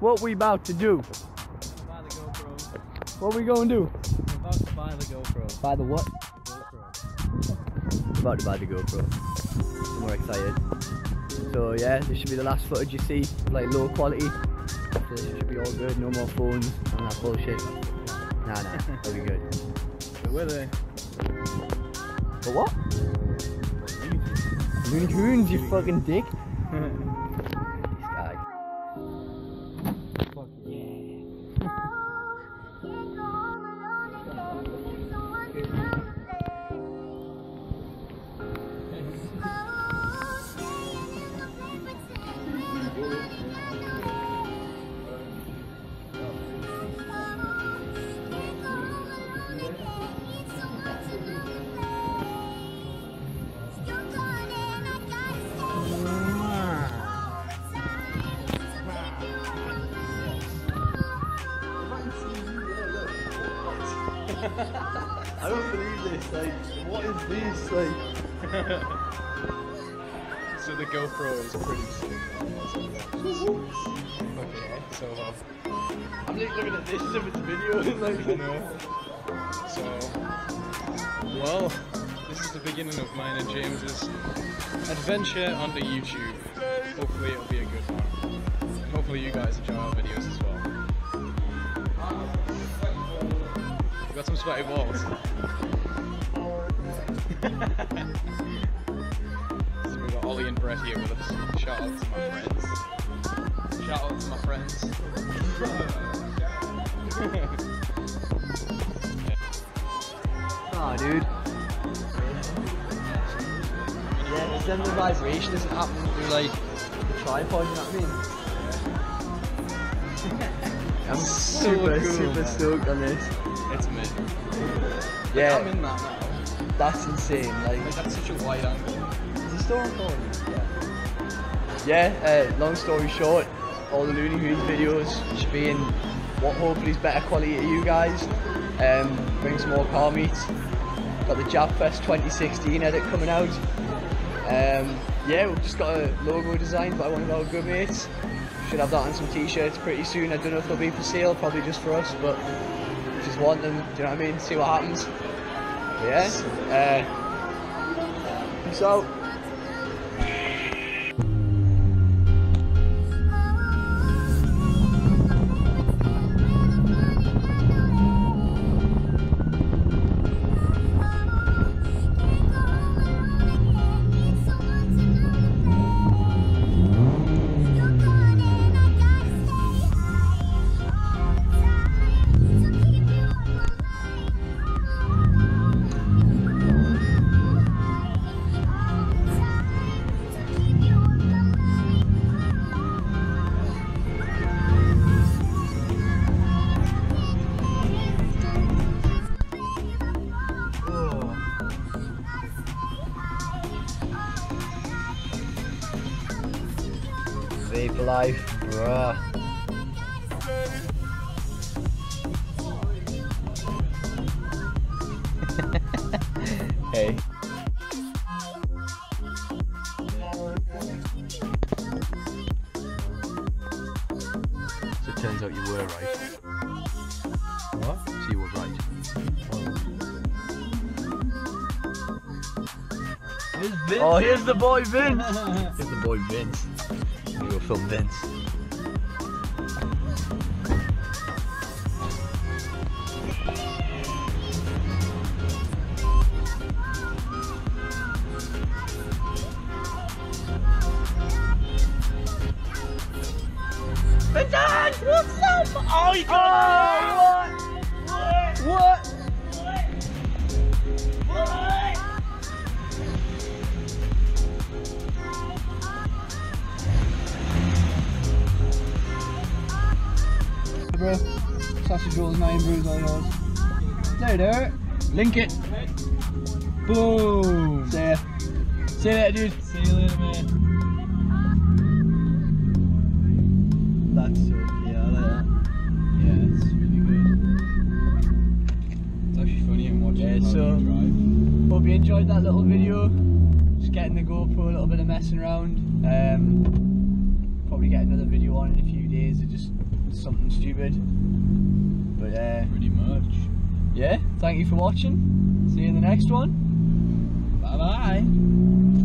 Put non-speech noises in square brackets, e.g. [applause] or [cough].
what we about to do? Buy the GoPro. What we gonna do? We're about to buy the GoPro. Buy the what? GoPro. about to buy the GoPro. I'm more excited. So yeah, this should be the last footage you see, like low quality. So this should be all good, no more phones, of that bullshit. Nah, nah, it'll be good. So we're the But what? Looney Hoons, you fucking dick. [laughs] I don't believe this, like, what is this, like? [laughs] So the GoPro is pretty sick. Okay, so uh, I'm just looking at this if it's video, and [laughs] like, I know. So, well, this is the beginning of mine and James's adventure onto YouTube. Hopefully it'll be a good one. And hopefully you guys enjoy our videos as well. Got some sweaty balls. [laughs] so we got Ollie and Brett here with us. Shout out to my friends. Shout out to my friends. oh, dude. Yeah, it's then the vibration isn't happening through like the tripod, you know what I mean? [laughs] I'm So super, cool, super man. stoked on this. It's mid. Yeah, I'm in that now. that's insane. Like, Like that's such a wide angle. is he still recording? Yeah. Yeah, uh, long story short, all the Looney Hoons videos should be in what hopefully is better quality to you guys. Um, bring some more car meets. Got the Jap Fest 2016 edit coming out. Um, yeah, we've just got a logo designed by one of our good mates. Should have that on some t-shirts pretty soon. I don't know if they'll be for sale, probably just for us, but just want them, do you know what I mean? See what happens. Yeah. Uh, peace out. Life, bruh. [laughs] hey. So it turns out you were right. What? So you were right. Oh, here's the boy Vince. [laughs] here's the boy Vince. We go film Vince. Vincent! What's up? Oh, you got what? Bro, sausage rolls, nine brews, all yours. There, there. Link it. Boom. See ya. See you later, dude. See you later, man. That's so, yeah, I like that. Yeah, it's really good. It's actually funny and watching Yeah, so- you. Hope you enjoyed that little video. Just getting the GoPro, a little bit of messing around. Um, probably get another video on in a few days just stupid. But uh, Pretty much. yeah, thank you for watching. See you in the next one. Bye bye.